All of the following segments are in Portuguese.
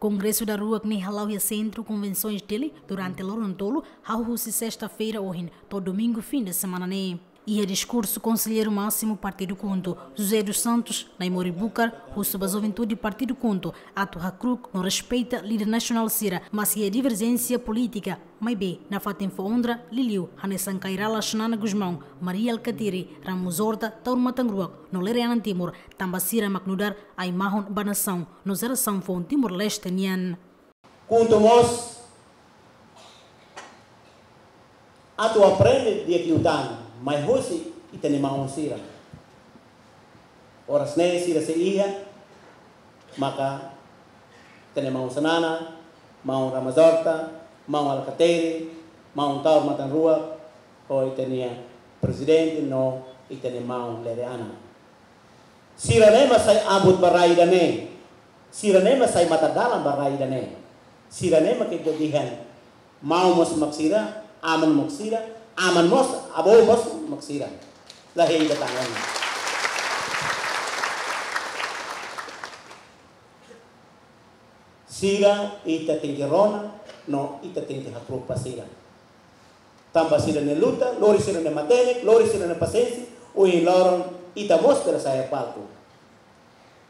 Congresso da Rua que nem halau e centro convenções dele durante Lorontolo, hau se sexta-feira ou todo domingo fim de semana nem. E a discurso conselheiro máximo Partido Conto, José dos Santos, Naimori Bucar, Russo da Juventude Partido Conto, Ato Hakruk, não respeita líder nacional Sira, mas e a divergência política, mais bem, na Fatem Fondra, Liliu, Hanessan Kairala Xanana Guzmão, Maria Alcatiri, Ramos Horta, Taur Matangruak, no Lereanan Timor, Tambasira Macnudar, Aimahon Banação, no Zeração Fon Timor-Leste Nian. Conto nós, Ato aprende de que maihosi itani mahonsira. Oras na sila sa iya, maka itani mahonsanana, mahon ramazorta, mahon alkateri, mahon taor matanrua, o itani presidente no itani mahon lereana. Sira na masay abot baray dame. Sira na masay matadalang baray dame. Sira na makigodihan. Mau mas maksira, aman maksira, आमन मस अबो मस मक्सिरा ल हे इदा तांगन sira ita tingi rona no ita tingi haprupa sira. Tamba sira ne luta lori sira ne matene lori sira ne pasensi o loron ita mostra saya palco.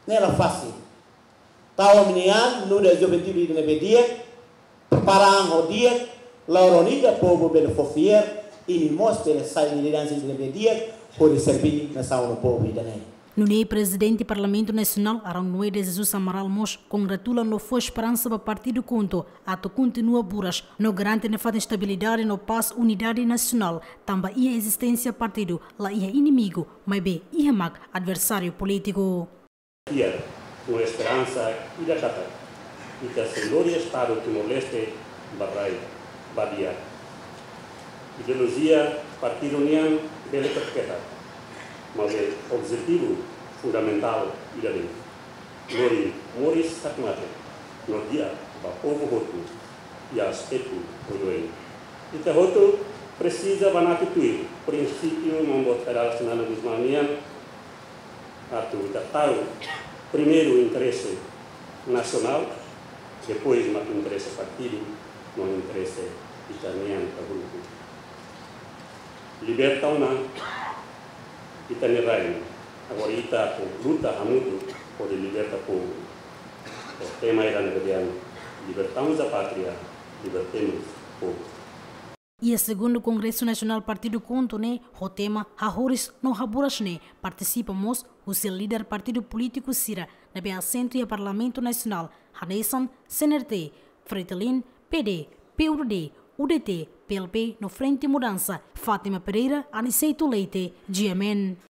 Nela fácil. Tawa minian nuda joventudi ne bedia parang hodia lauroniga povo bel fofier ili mostra essa liderança de dia por servir nação no povo idanês. No NEI, presidente do Parlamento Nacional, Aranoe de Jesus Amaral Mos, congratula no foi esperança para partido conto, ato continua buras, no garante na falta estabilidade no paz unidade nacional, também a existência partido, lá ia inimigo, mas bem, ia mag adversário político. Ia, com esperança, e da cata, e que a senhoria Estado Timor-Leste, Barrai, Badia, ideologia Partido União dele terketa. Mas o objetivo fundamental dele Lori Moris Sakmate, no dia ba povo roto e aspecto odoen. Ita roto precisa banatutui princípio mambo federal sinala Guzmanian atu ita tahu primeiro interesse nacional depois ma interesse partido no interesse italiano grupo liberta una ita ni rai agora ita ko luta hamudu ko de liberta povo o tema era negadiano libertamos a pátria libertemos povo. E a segundo Congresso Nacional Partido Conto, né, o tema Hahoris no Haburas, né, participamos o seu líder partido político Sira, na bem assento e Parlamento Nacional, Hanesan, CNRT, Fretilin, PD, PUD, UDT, PLP no Frente Mudança, Fátima Pereira, Aniceito Leite, GMN.